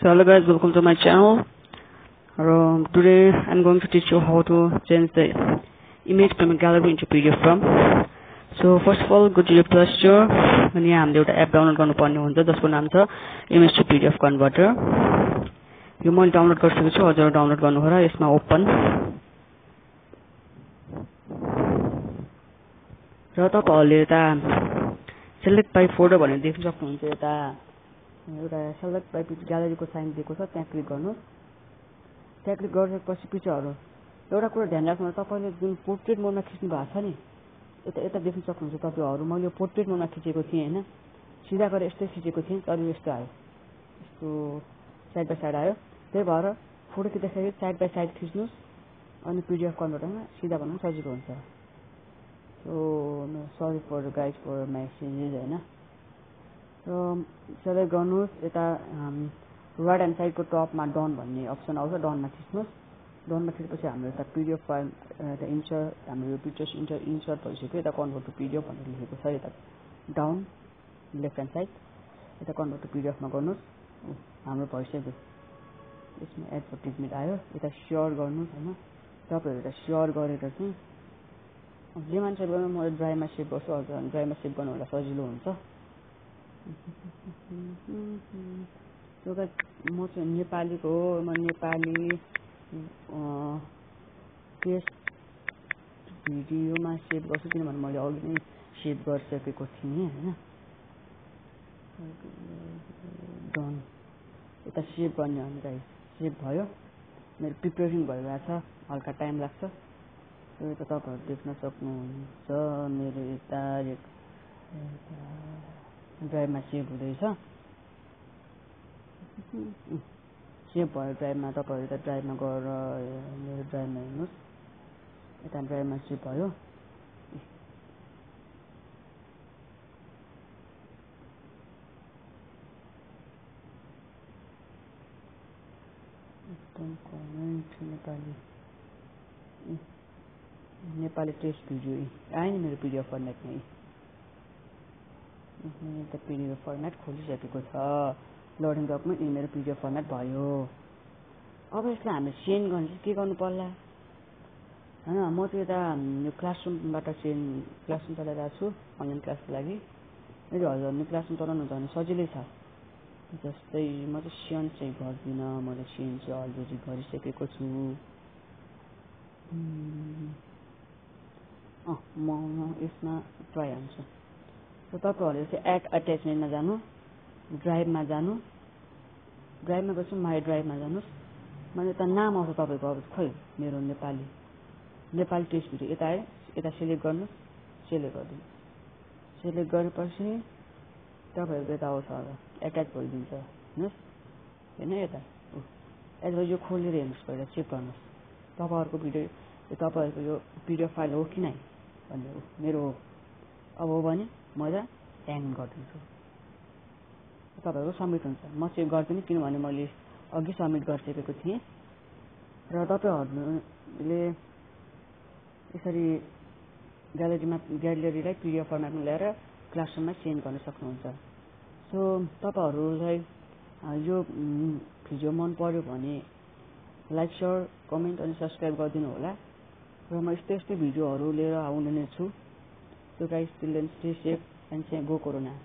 So hello guys, welcome to my channel. Um, today I'm going to teach you how to change the image from a gallery into PDF from. So first of all, go to your Play Store अनि यहाँ हामीले एउटा app download गर्नुपर्ने हुन्छ जसको नाम छ image to PDF converter यो मैले डाउनलोड गरिसकेको छु हजुर डाउनलोड गर्नु होला यसमा ओपन र तपाईँहरूले यता सेलेक्ट बाई फोल्डर भनेर देख्न सक्नुहुन्छ यता एउटा सेलेक्ट बाई ग्यालेरीको साइन दिएको छ त्यहाँ क्लिक गर्नुहोस्। त्यहाँ क्लिक गरिसकेपछि पछिहरू एउटा कुरो ध्यान राख्नु तपाईँले जुन पोर्ट्रेट मोडमा खिच्नु भएको छ नि यता यता देख्न सक्नुहुन्छ तपाईँहरू। मैले पोर्ट्रेट मोडमा खिचेको थिएँ होइन? सिधा गरेर यस्तै खिचेको थिएँ तर यस्तो आयो। यस्तो साइड बाई साइड आयो। त्यही भएर फोटो खिच्दाखेरि साइड बाई साइड खिच्नुहोस् अनि पिडिएफ कन्भर्टरमा सिधा बनाउनु सजिलो हुन्छ। So sorry for guide for messages होइन? सेलेक्ट गर्नुहोस् यता राइट ह्यान्ड साइडको टपमा डन भन्ने अप्सन आउँछ डनमा खिच्नुहोस् डनमा खिचेपछि हाम्रो यता पिडिएफ फाइल यता इन्सर्ट हाम्रो यो पिक्चर्स इन्सर इन्सर्ट भइसक्यो। यता कन्भर्ट टु पिडिएफ भनेर लेखेको छ यता डाउन लेफ्ट ह्यान्ड साइड यता कन्भर्ट टु पिडिएफमा गर्नुहोस्। हाम्रो भइसक्यो यसमा एडभर्टिजमेन्ट आयो यता सेयर गर्नुहोस् होइन। तपाईँहरू यता सेयर गरेर चाहिँ जे मान्छेहरू गर्नु म ड्राइमा सेभ गर्छु हजुर ड्राइमा सेभ गर्नु सजिलो हुन्छ। म चाहिँ नेपालीको हो म नेपाली टेस्ट भिडियोमा सेभ गर्छु किनभने मैले अघि नै सेभ गरिसकेको थिएँ होइन? डन। यता सेभ गर्ने हामीलाई सेभ भयो। मेरो प्रिपेरिङ भइरहेको छ हल्का टाइम लाग्छ। यता तपाईँहरू देख्न सक्नुहुन्छ मेरो यता। ड्राइभमा सेभ हुँदैछ सेभ भयो ड्राइभमा तपाईँहरू यता ड्राइभमा गएर मेरो ड्राइभमा हेर्नुहोस्। यता ड्राइभमा सेभ भयो। नेपाली। Nepali test video. आयो नि मेरो पिडिएफ फर्मेटमा त पिडिएफ फर्मेट खोलिसकेको छ। लोडिङ डकुमेन्ट मेरो पिडिएफ फर्मेट भयो। अब यसलाई हामीले सेन्ड गर्ने के गर्नु पर्ला? होइन म चाहिँ यता यो क्लासरुमबाट सेन्ड क्लासरुम चलाइरहेको छु अनलाइन क्लासको लागि। यदि हजुर क्लासरुम चलाउनु हुन्छ भने सजिलै छ। जस्तै म चाहिँ सेन्ड चाहिँ गर्दिनँ मैले सेन्ड चाहिँ अलरेडी गरिसकेको छु। म यसमा ट्राई हाल्छु। तपाईँहरूले चाहिँ एड एट्याचमेन्टमा जानु ड्राइभमा जानु ड्राइभमा गएपछि माई ड्राइभमा जानुहोस् मैले यता नाम आउँछ तपाईँको अब खै मेरो नेपाली। नेपाली टेस्ट भिडियो यता आयो यता सेलेक्ट गर्नुहोस् सेलेक्ट गरिदिनु। सेलेक्ट गरेपछि तपाईँहरूको यता आउँछ अब एट्याच भइदिन्छ। हेर्नुहोस् होइन यता? यता यो खोलेर हेर्नुहोस् पहिला चेक गर्नुहोस्। तपाईँहरूको भिडियो तपाईँहरूको यो पिडिएफ फाइल हो कि नै भन्ने मेरो अब हो भने? म यता ह्याङ गरिदिन्छु तपाईँहरूको सब्मिट हुन्छ। म चेक गर्दिनँ किनभने मैले अघि सब्मिट गरिसकेको थिएँ। र तपाईँहरूले यसरी ग्यालेरीमा ग्यालेरीलाई पिडिएफ फर्मेटमा ल्याएर क्लासरुममा चेन्ज गर्न सक्नुहुन्छ। सो तपाईँहरूलाई यो भिडियो मन पर्यो भने लाइक सेयर कमेन्ट अनि सब्सक्राइब गरिदिनु होला र म यस्तै यस्तै भिडियोहरू लिएर आउने नै छु। so guys till then stay safe and say go corona